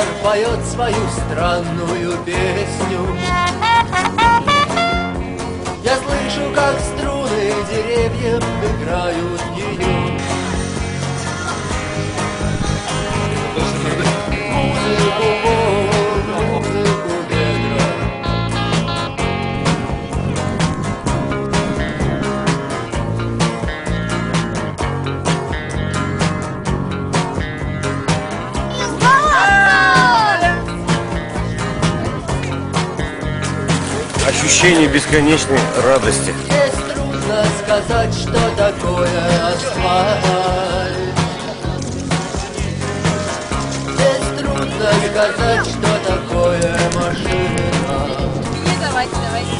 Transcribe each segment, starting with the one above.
ветер поет свою странную песню. Я слышу, как струны деревьев играют ее. Ощущение бесконечной радости. Здесь трудно сказать, что такое асфальт. Здесь трудно сказать, что такое машина. Давайте, давайте.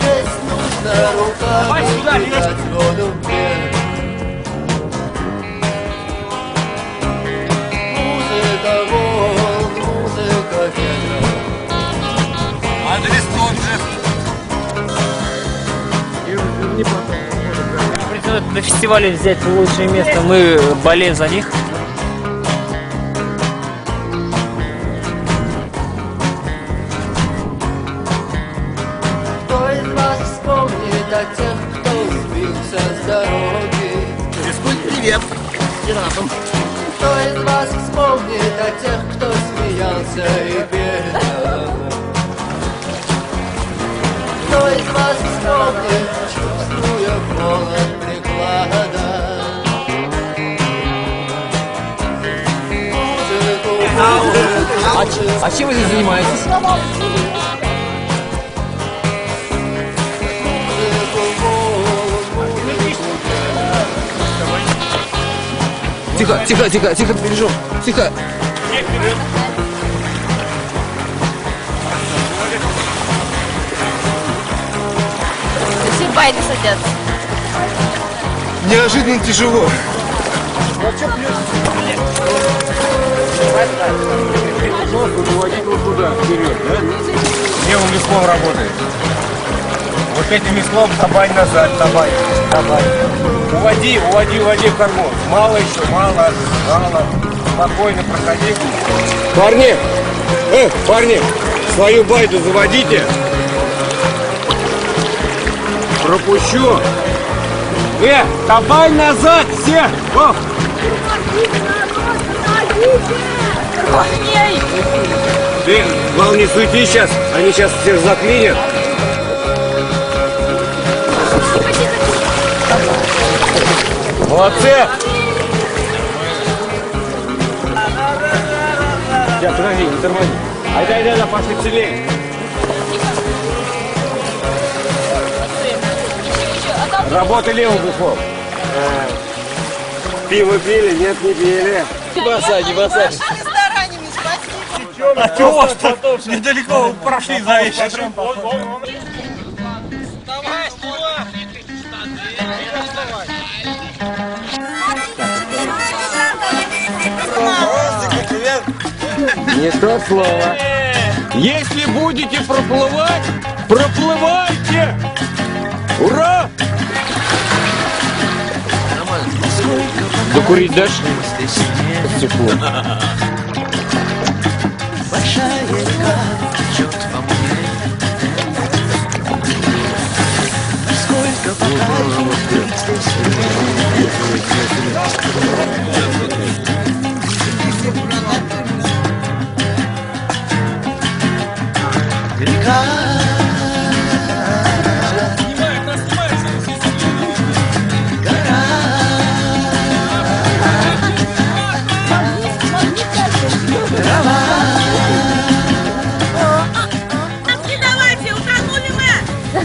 Здесь нужно руками взять воду вверх. Претендуют на фестивале взять лучшее место. Мы болеем за них. Кто из вас вспомнит о тех, кто сбился с дороги? Привет. Кто из вас вспомнит о тех, кто смеялся и пел? Кто из вас вспомнит, Музыку, А, чем вы здесь занимаетесь? Тихо, тихо, тихо, тихо, бережем. Тихо. Все байки садятся. Неожиданно тяжело. Выводить вот туда, вперед, да? Левым веслом работает. Вот этим веслом табань назад, табань, табань. Уводи, уводи, уводи в корму. Мало еще, мало, мало. Спокойно проходи. Парни, э, парни, свою байду заводите. Пропущу. Э, табань назад, все. О, Ты, главное, не суети сейчас, они сейчас всех заклинят. Молодцы! Сейчас, подожди, не тормози. Айда, айда, айда, пошли целее. Работа левым веслом. Пиво пили? Нет, не пили. Бросай, не бросай. А чего ж недалеко прошли за вечер? Не то слово. Если будете проплывать, проплывайте! Ура! Докурить дашь? Стекло. Давайте,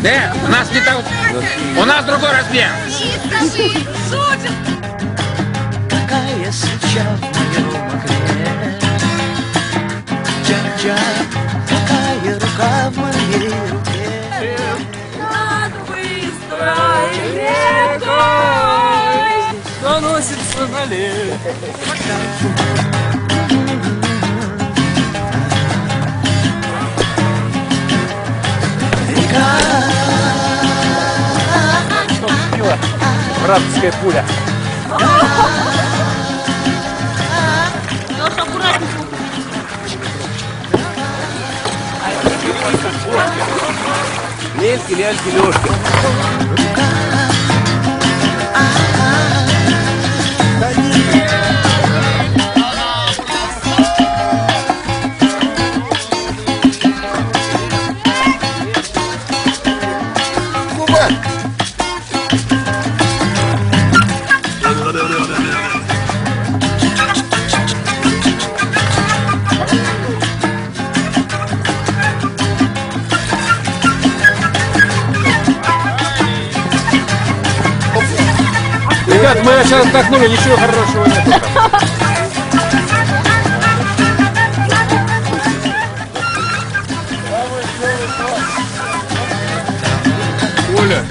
Да, у нас не так. У нас другой размер. Какая свеча в моем окне Ча-ча, какая рука в моей руке Над быстрой рекой Доносится налево. градовская пуля. Леша, аккуратненько. Лельки, ляльки, Лешки. Сейчас отдохнули, ничего хорошего нет. Оля,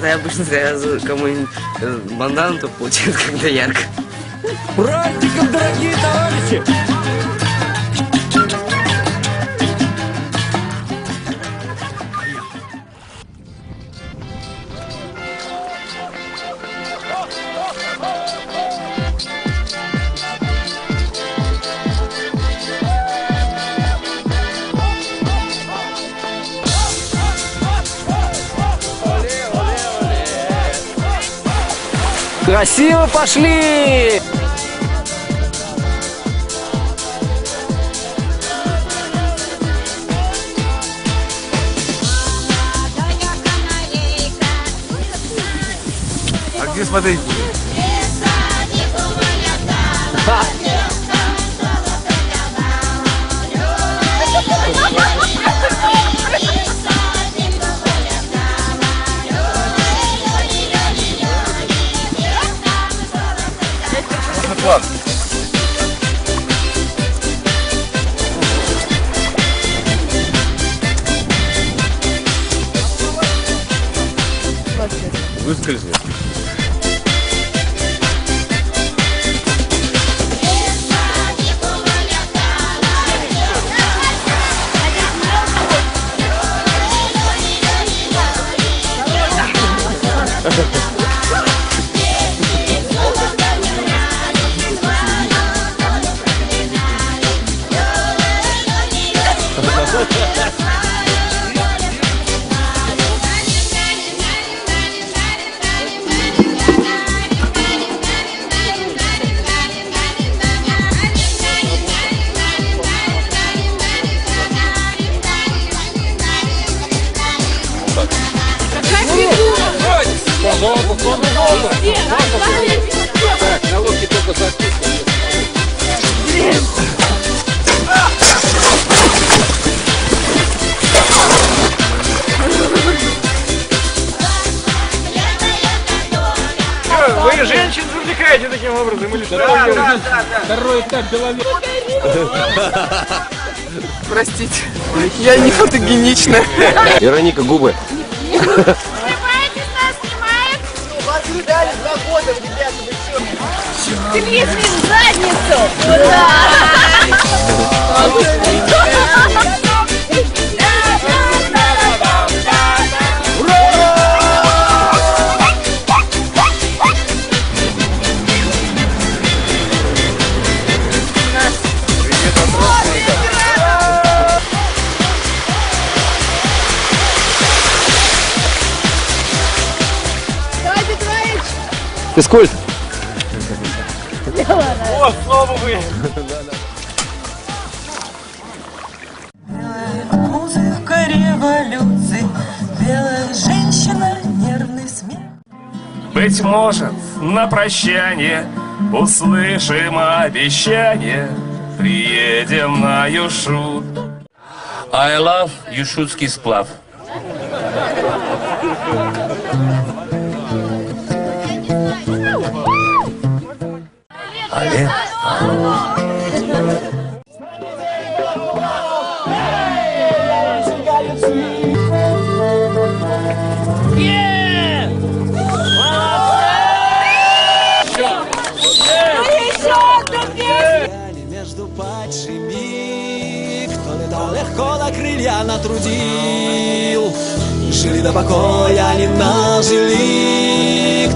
когда я обычно завязываю кому-нибудь э, бандану, то получается когда ярко. Праздником, дорогие товарищи! Красиво пошли! А где смотреть? План. Выскользнет. Так, на лодке только записывай. Вы женщин завлекаете таким образом или что? Да, да, да, Второй этап беловек. Простите, я не фотогенична. Вероника, губы. что? Тресни в задницу. Ура! Физкульт. О, снова вы! Музыка революции, белая женщина, нервный смех. Быть может, на прощание услышим обещание, приедем на Юшу. I love юшутский сплав. На крылья натрудил. Жили до покоя, не нажили.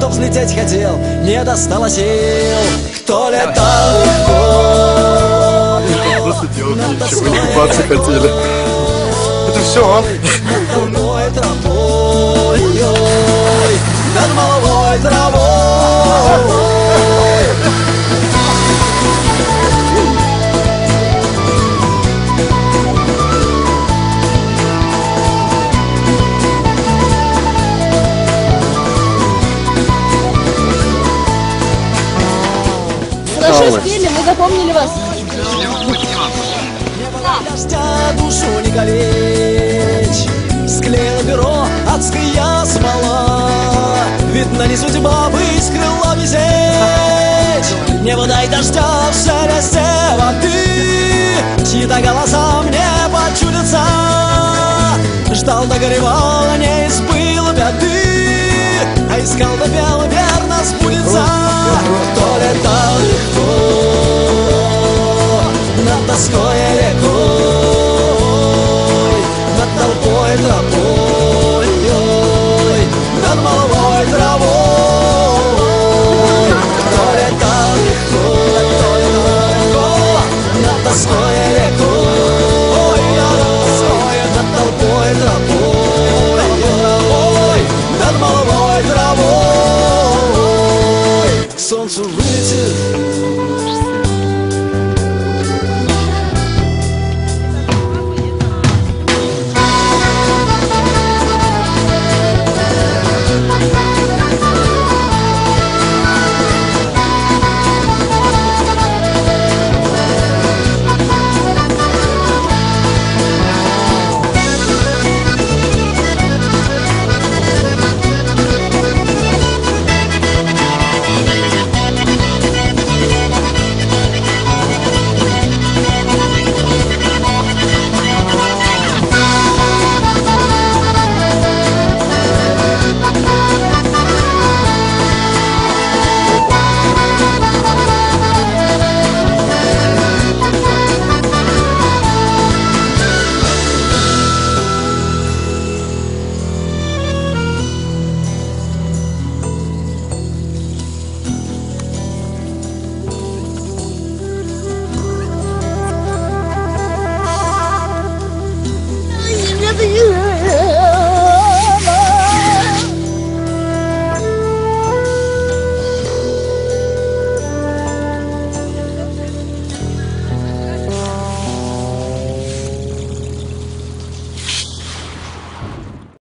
Кто взлететь хотел, не достало сил. Кто летал легко, Просто делать над ничего, не хотели. Это все он. адская смола Видно, не судьба быть крыла висеть Мне вода и дождя в шелесте воды Чьи-то голоса мне почудятся. Ждал, догоревал, а не избыл беды А искал, допел, верно сбудется. То летал легко над тоской легко.